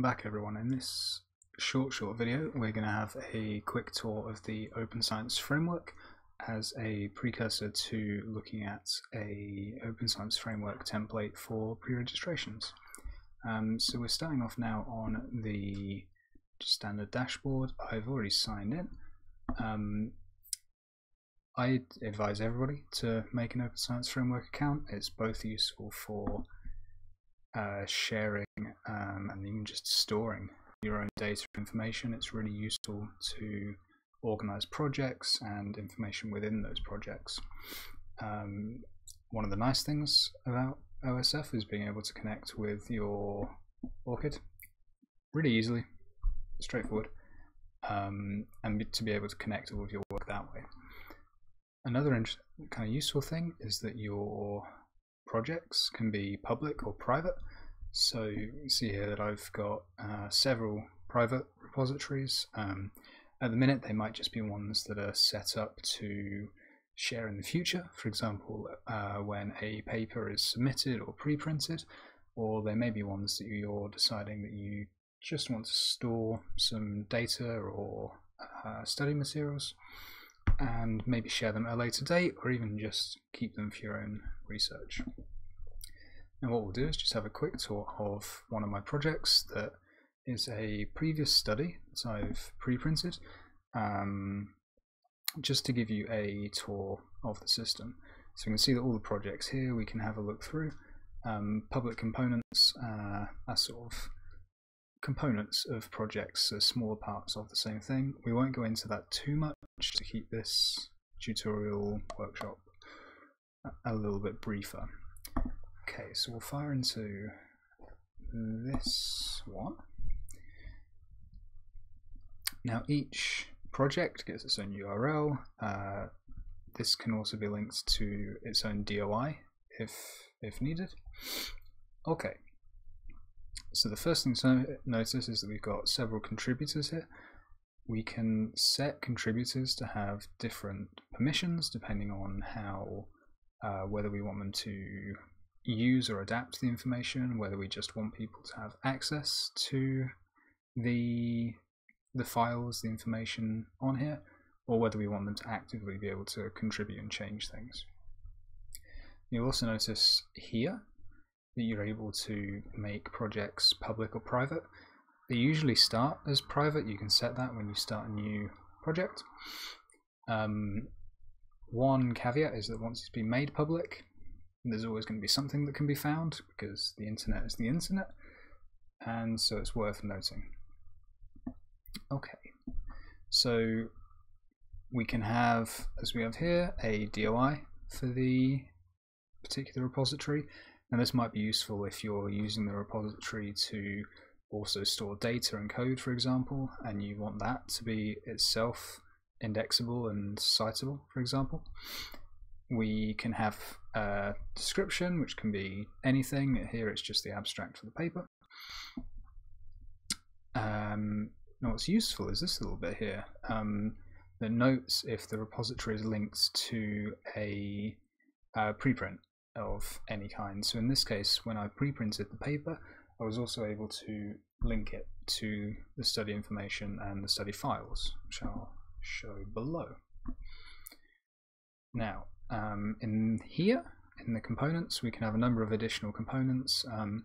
Welcome back everyone. In this short short video we're going to have a quick tour of the Open Science Framework as a precursor to looking at a Open Science Framework template for pre-registrations. Um, so we're starting off now on the standard dashboard. I've already signed in. Um, I advise everybody to make an Open Science Framework account. It's both useful for uh, sharing um, and even just storing your own data information. It's really useful to organize projects and information within those projects. Um, one of the nice things about OSF is being able to connect with your ORCID really easily, straightforward, um, and to be able to connect all of your work that way. Another kind of useful thing is that your projects can be public or private. So you see here that I've got uh, several private repositories. Um, at the minute, they might just be ones that are set up to share in the future. For example, uh, when a paper is submitted or pre-printed, or they may be ones that you're deciding that you just want to store some data or uh, study materials and maybe share them at a later date or even just keep them for your own research. And what we'll do is just have a quick tour of one of my projects that is a previous study that I've pre-printed um, just to give you a tour of the system. So you can see that all the projects here we can have a look through. Um, public components uh, are sort of components of projects are smaller parts of the same thing. We won't go into that too much to keep this tutorial workshop a little bit briefer. Okay, so we'll fire into this one. Now each project gets its own URL. Uh, this can also be linked to its own DOI if if needed. Okay, so the first thing to notice is that we've got several contributors here. We can set contributors to have different permissions depending on how uh, whether we want them to use or adapt the information, whether we just want people to have access to the the files, the information on here, or whether we want them to actively be able to contribute and change things. You'll also notice here that you're able to make projects public or private. They usually start as private, you can set that when you start a new project. Um, one caveat is that once it's been made public, there's always going to be something that can be found because the internet is the internet, and so it's worth noting. Okay, so we can have, as we have here, a DOI for the particular repository, and this might be useful if you're using the repository to also store data and code, for example, and you want that to be itself indexable and citable, for example. We can have a description, which can be anything. Here it's just the abstract for the paper. Um, now what's useful is this little bit here um, that notes if the repository is linked to a uh, preprint of any kind. So in this case, when I pre-printed the paper, I was also able to link it to the study information and the study files, which I'll show below. Now, um, in here, in the components, we can have a number of additional components. Um,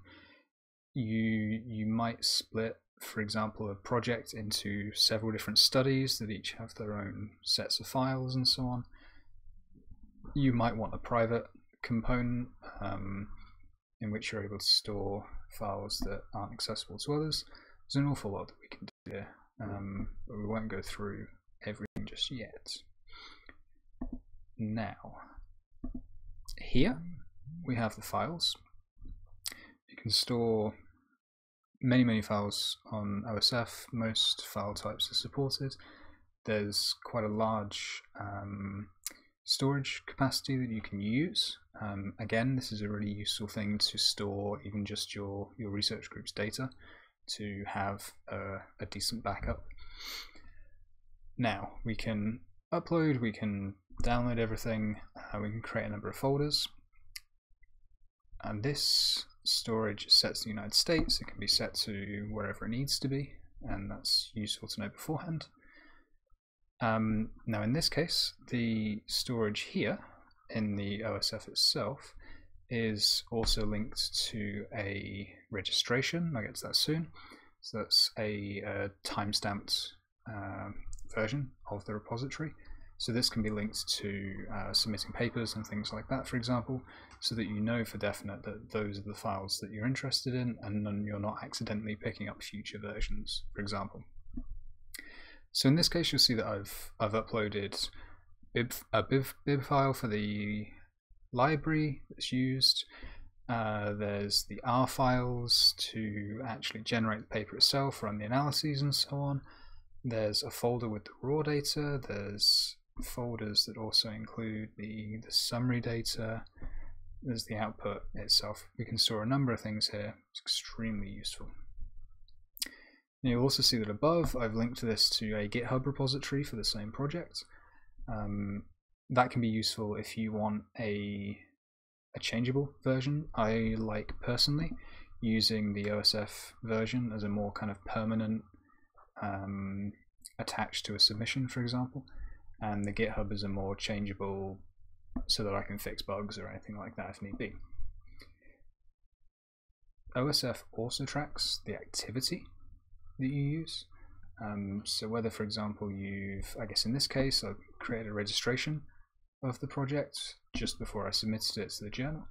you, you might split, for example, a project into several different studies that each have their own sets of files and so on. You might want a private component um, in which you're able to store files that aren't accessible to others. There's an awful lot that we can do here, um, but we won't go through everything just yet. Now, here we have the files. You can store many, many files on OSF. Most file types are supported. There's quite a large um, storage capacity that you can use. Um, again, this is a really useful thing to store even just your, your research group's data to have a, a decent backup. Now, we can upload, we can download everything, uh, we can create a number of folders. And this storage sets the United States, it can be set to wherever it needs to be, and that's useful to know beforehand. Um, now in this case, the storage here in the OSF itself is also linked to a registration. I'll get to that soon. So that's a, a time-stamped uh, version of the repository. So this can be linked to uh, submitting papers and things like that, for example, so that you know for definite that those are the files that you're interested in and you're not accidentally picking up future versions, for example. So in this case, you'll see that I've I've uploaded bib, a bib, bib file for the library that's used. Uh, there's the R files to actually generate the paper itself, run the analyses and so on. There's a folder with the raw data. There's folders that also include the, the summary data. There's the output itself. We can store a number of things here. It's extremely useful. And you'll also see that above I've linked this to a GitHub repository for the same project. Um, that can be useful if you want a, a changeable version. I like personally using the OSF version as a more kind of permanent um, attached to a submission, for example, and the GitHub is a more changeable so that I can fix bugs or anything like that if need be. OSF also tracks the activity that you use. Um, so whether, for example, you've, I guess in this case, I've created a registration of the project just before I submitted it to the journal,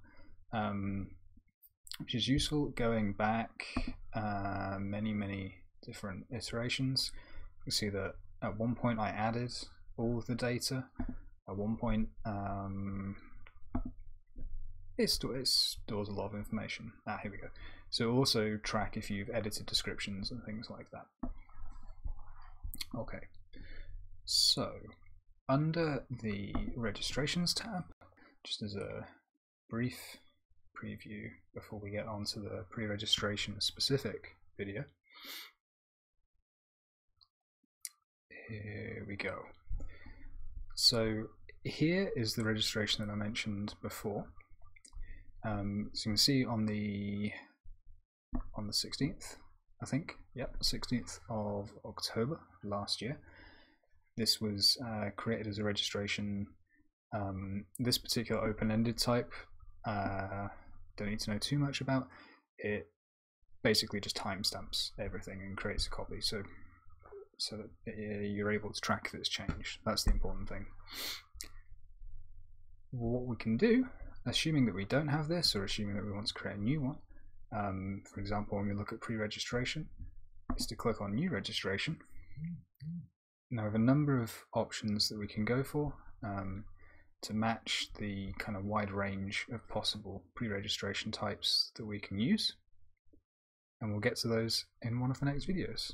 um, which is useful going back uh, many, many different iterations. You see that at one point I added all the data. At one point, um, it, it stores a lot of information. Ah, here we go. So also track if you've edited descriptions and things like that. Okay, so under the registrations tab, just as a brief preview before we get on to the pre-registration specific video, here we go. So here is the registration that I mentioned before. Um, so you can see on the on the 16th, I think, yep, 16th of October last year, this was uh, created as a registration. Um, this particular open-ended type, uh, don't need to know too much about. It basically just timestamps everything and creates a copy, so so that you're able to track this change. That's the important thing. What we can do, assuming that we don't have this, or assuming that we want to create a new one, um, for example, when we look at pre-registration, is to click on New Registration, now we have a number of options that we can go for um, to match the kind of wide range of possible pre-registration types that we can use. And we'll get to those in one of the next videos.